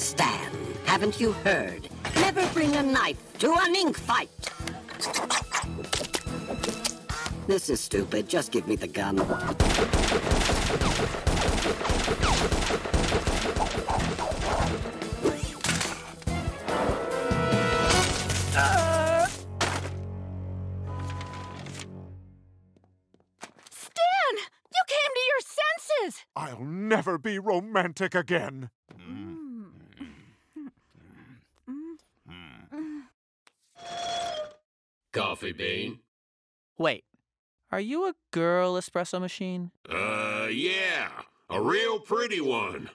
Stan, haven't you heard? Never bring a knife to an ink fight. This is stupid. Just give me the gun. Stan! You came to your senses! I'll never be romantic again. Coffee bean? Wait, are you a girl espresso machine? Uh, yeah. A real pretty one.